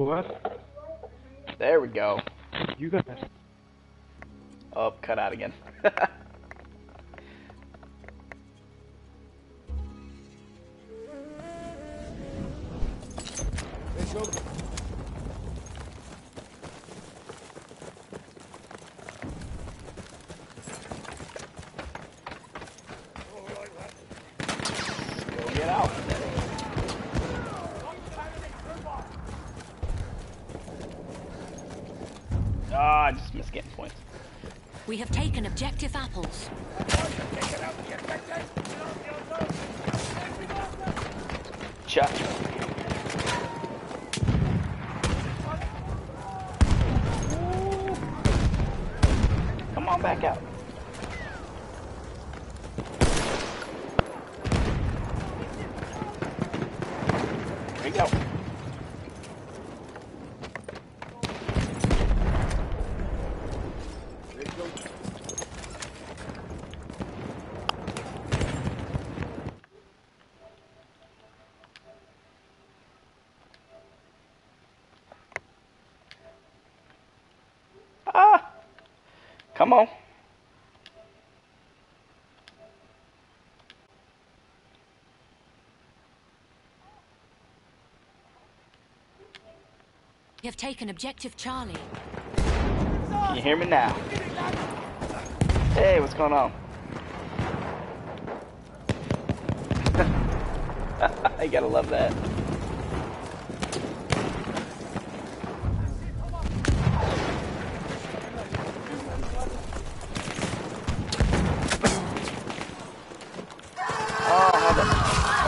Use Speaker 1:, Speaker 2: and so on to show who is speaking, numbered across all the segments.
Speaker 1: What?
Speaker 2: There we go.
Speaker 1: You got guys.
Speaker 2: Oh, cut out again. getting points.
Speaker 3: We have taken objective apples.
Speaker 2: Chuck. Come on back out. Here we go. Ah! Come on.
Speaker 3: We have taken objective Charlie.
Speaker 2: Can you hear me now? Hey, what's going on? I gotta love that. Oh, how the-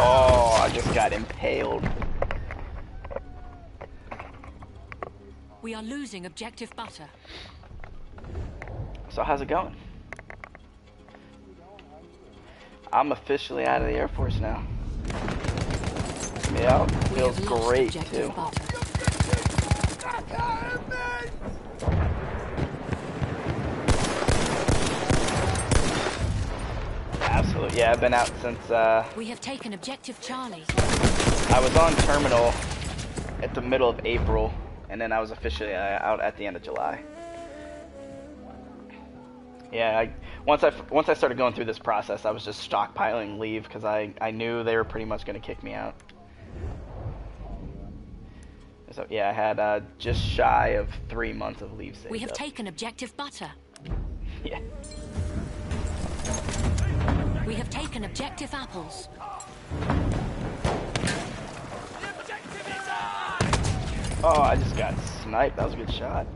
Speaker 2: oh, I just got impaled.
Speaker 3: We are losing objective butter.
Speaker 2: So how's it going? I'm officially out of the Air Force now. Yeah, feels great too. Yeah. I've been out since uh,
Speaker 3: We have taken objective Charlie.
Speaker 2: I was on terminal at the middle of April, and then I was officially uh, out at the end of July. Yeah, I, once I once I started going through this process, I was just stockpiling leave because I I knew they were pretty much going to kick me out. So yeah, I had uh, just shy of three months of leave
Speaker 3: We have
Speaker 2: up.
Speaker 3: taken objective butter.
Speaker 2: Yeah.
Speaker 3: We have taken objective apples.
Speaker 2: Oh, I just got sniped. That was a good shot.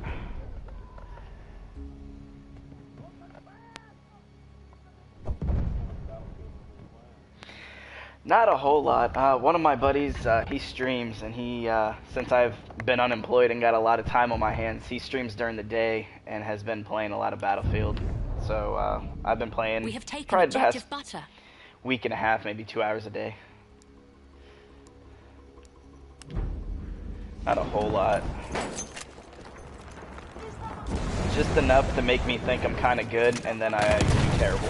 Speaker 2: Not a whole lot. Uh, one of my buddies, uh, he streams, and he, uh, since I've been unemployed and got a lot of time on my hands, he streams during the day and has been playing a lot of Battlefield. So uh, I've been playing
Speaker 3: We have taken
Speaker 2: probably the past
Speaker 3: butter.
Speaker 2: week and a half, maybe two hours a day. Not a whole lot. Just enough to make me think I'm kind of good, and then I do terrible.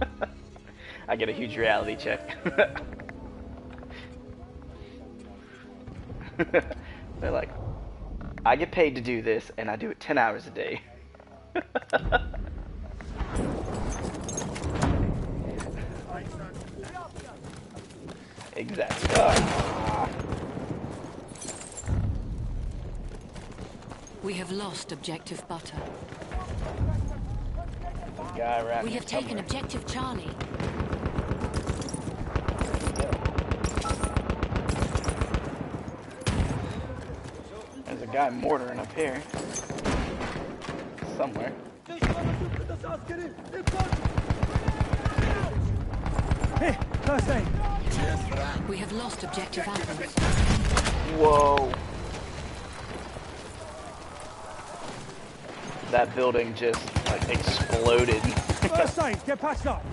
Speaker 2: I get a huge reality check. They're like, I get paid to do this, and I do it 10 hours a day. exactly. Ah.
Speaker 3: We have lost objective butter.
Speaker 2: Guy
Speaker 3: We have taken
Speaker 2: somewhere.
Speaker 3: objective Charlie.
Speaker 2: Guy mortaring up here. Somewhere.
Speaker 4: Here, first aid.
Speaker 3: We have lost objective apples.
Speaker 2: Whoa. That building just like exploded.
Speaker 4: First aid, get patched up.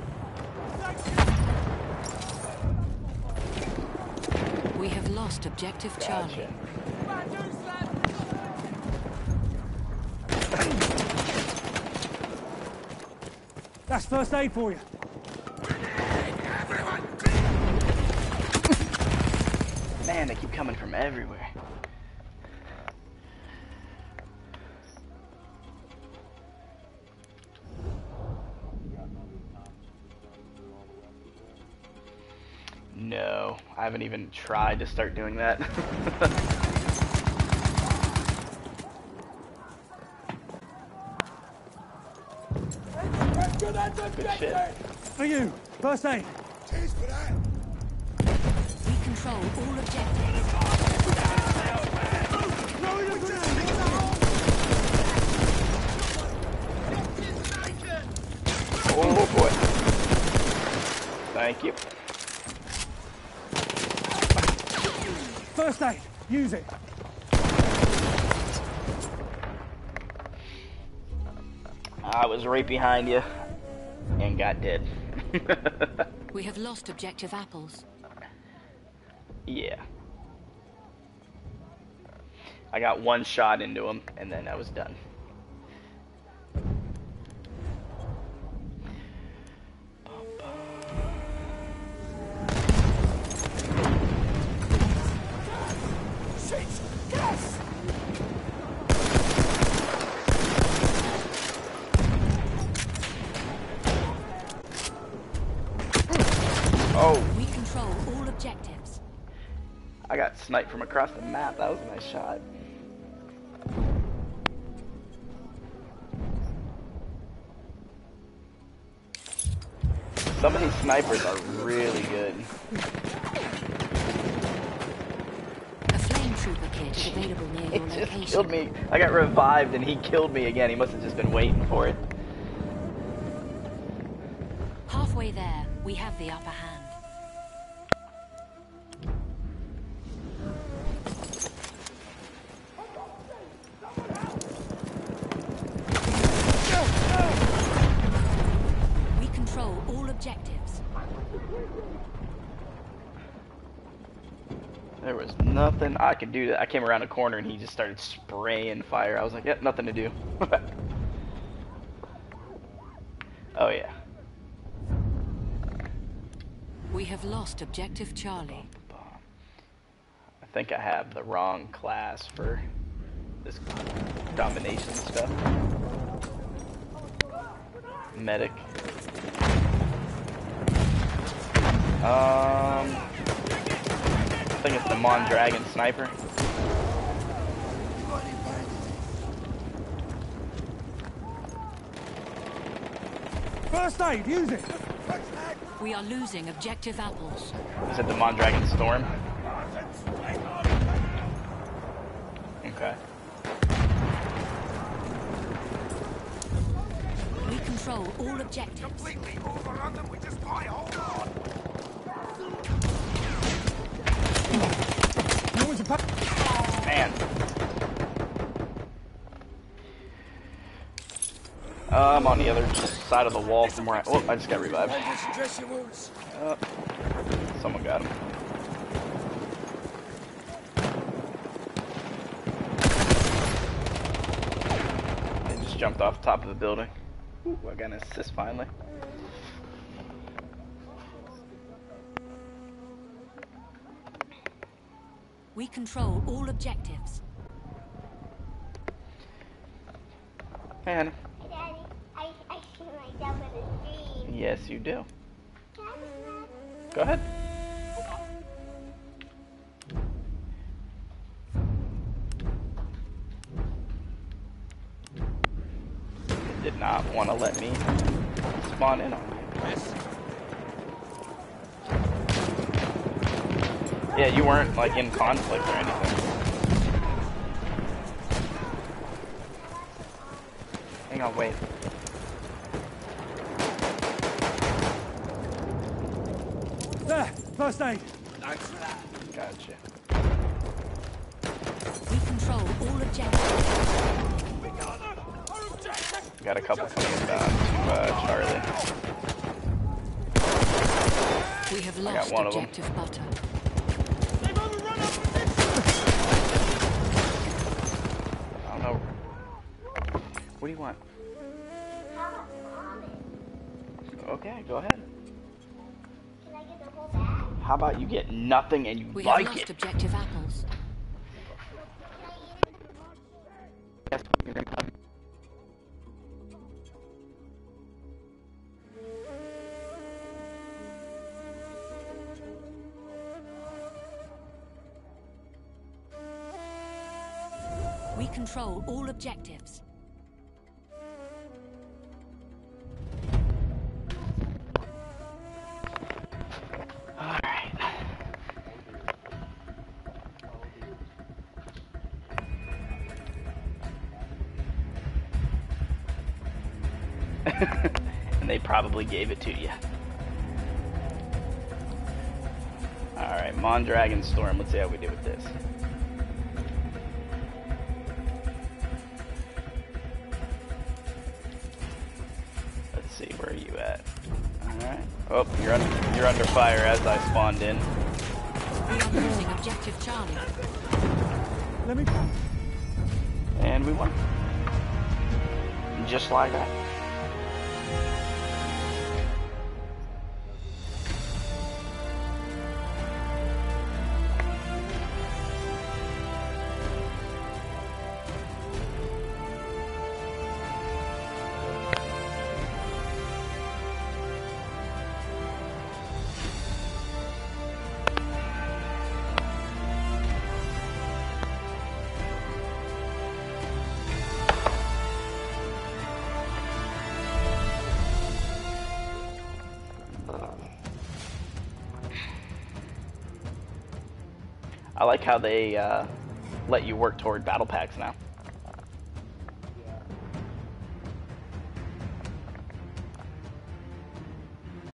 Speaker 3: We have lost objective Charlie.
Speaker 2: Gotcha.
Speaker 4: That's first aid for you.
Speaker 2: Man, they keep coming from everywhere. No, I haven't even tried to start doing that. Good shit.
Speaker 4: For you. First aid. Cheers for that.
Speaker 3: We control all objectives.
Speaker 2: Oh boy. Thank you.
Speaker 4: First aid. Use it.
Speaker 2: I was right behind you and got dead.
Speaker 3: We have lost objective apples.
Speaker 2: yeah. I got one shot into him and then I was done. I got sniped from across the map. That was a nice shot. Some of these snipers are really good.
Speaker 3: A flame trooper kit available near your
Speaker 2: just killed me. I got revived and he killed me again. He must have just been waiting for it.
Speaker 3: Halfway there, we have the upper hand.
Speaker 2: Was nothing I could do. that. I came around a corner and he just started spraying fire. I was like, yep, nothing to do. oh yeah.
Speaker 3: We have lost objective Charlie.
Speaker 2: I think I have the wrong class for this domination stuff. Medic. Um, think it's the Mondragon Sniper.
Speaker 4: First aid. Use it.
Speaker 3: We are losing objective apples.
Speaker 2: Is it the Mondragon Storm? Okay.
Speaker 3: We control all objectives.
Speaker 4: No one's a
Speaker 2: Man. Uh, I'm on the other side of the wall from where I. Oh, I just got revived. Uh, someone got him. They just jumped off the top of the building. Ooh, I got an assist finally.
Speaker 3: We control all objectives.
Speaker 2: Hey, Hannah.
Speaker 1: Hey, Daddy, I, I see myself in the stream.
Speaker 2: Yes, you do. Go ahead. It did not want to let me spawn in on you. Yeah, you weren't like in conflict or anything. Hang on, wait.
Speaker 4: There. First aid. Thanks for that.
Speaker 2: Gotcha.
Speaker 3: We control all objectives.
Speaker 2: We got a couple coming down to uh, Charlie.
Speaker 3: We have
Speaker 2: got
Speaker 3: lost
Speaker 2: one of 'em.
Speaker 3: objective butter.
Speaker 2: What do you want?
Speaker 1: How much mom is?
Speaker 2: Okay, go ahead.
Speaker 1: Can I get the whole bag?
Speaker 2: How about you get nothing and you
Speaker 3: We have
Speaker 2: like
Speaker 3: lost
Speaker 2: it?
Speaker 3: objective apples.
Speaker 2: Guess you're gonna come-
Speaker 3: We control all objectives.
Speaker 2: and they probably gave it to you. Alright, Mondragon Storm. Let's see how we do with this. Let's see, where are you at? Alright. Oh, you're under, you're under fire as I spawned in.
Speaker 3: We are losing objective Charlie.
Speaker 4: Let me.
Speaker 2: And we won. Just like that. I like how they uh, let you work toward battle packs now.